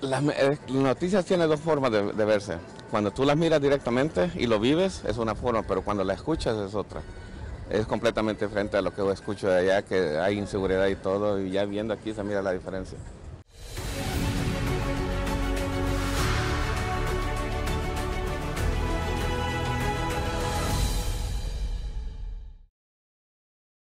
Las eh, noticias tienen dos formas de, de verse. Cuando tú las miras directamente y lo vives es una forma, pero cuando la escuchas es otra. Es completamente diferente a lo que yo escucho de allá, que hay inseguridad y todo, y ya viendo aquí se mira la diferencia.